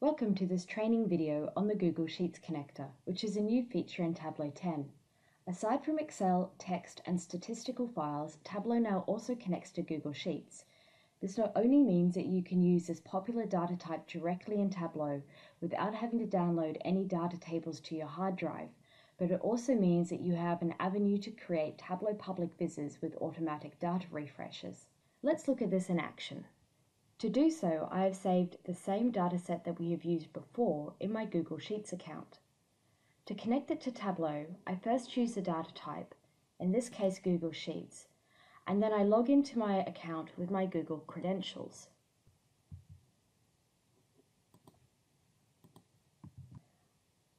Welcome to this training video on the Google Sheets connector, which is a new feature in Tableau 10. Aside from Excel, text, and statistical files, Tableau now also connects to Google Sheets. This not only means that you can use this popular data type directly in Tableau without having to download any data tables to your hard drive, but it also means that you have an avenue to create Tableau public vizzes with automatic data refreshes. Let's look at this in action. To do so, I have saved the same dataset that we have used before in my Google Sheets account. To connect it to Tableau, I first choose the data type, in this case Google Sheets, and then I log into my account with my Google credentials.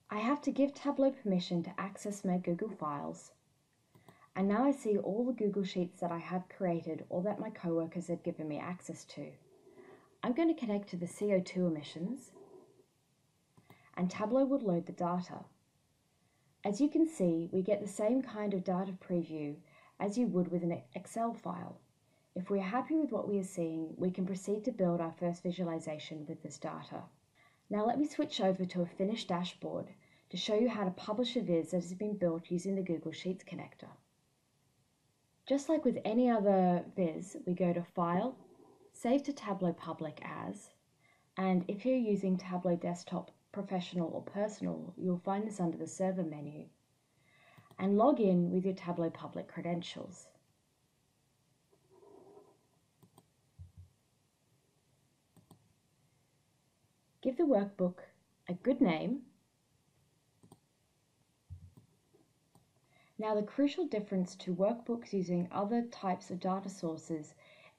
I have to give Tableau permission to access my Google files, and now I see all the Google Sheets that I have created or that my coworkers have given me access to. I'm going to connect to the CO2 emissions and Tableau would load the data. As you can see, we get the same kind of data preview as you would with an Excel file. If we are happy with what we are seeing, we can proceed to build our first visualization with this data. Now let me switch over to a finished dashboard to show you how to publish a viz that has been built using the Google Sheets connector. Just like with any other viz, we go to File, Save to Tableau Public as, and if you're using Tableau Desktop Professional or Personal, you'll find this under the Server menu, and log in with your Tableau Public credentials. Give the workbook a good name. Now the crucial difference to workbooks using other types of data sources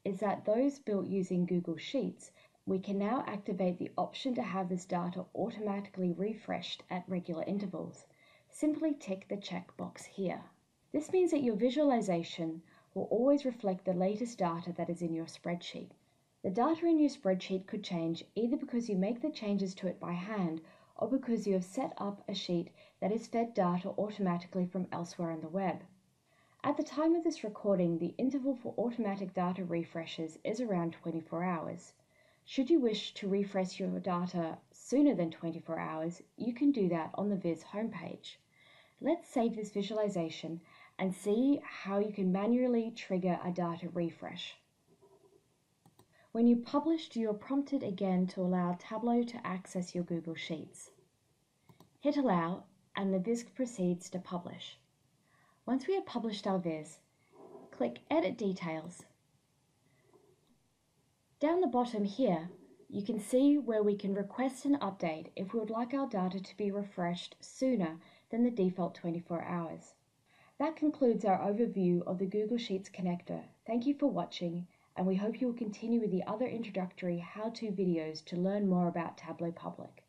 is that those built using Google Sheets, we can now activate the option to have this data automatically refreshed at regular intervals. Simply tick the checkbox here. This means that your visualization will always reflect the latest data that is in your spreadsheet. The data in your spreadsheet could change either because you make the changes to it by hand or because you have set up a sheet that is fed data automatically from elsewhere on the web. At the time of this recording, the interval for automatic data refreshes is around 24 hours. Should you wish to refresh your data sooner than 24 hours, you can do that on the Viz homepage. Let's save this visualization and see how you can manually trigger a data refresh. When you published, you are prompted again to allow Tableau to access your Google Sheets. Hit allow and the Viz proceeds to publish. Once we have published our viz, click Edit Details. Down the bottom here, you can see where we can request an update if we would like our data to be refreshed sooner than the default 24 hours. That concludes our overview of the Google Sheets connector. Thank you for watching and we hope you will continue with the other introductory how-to videos to learn more about Tableau Public.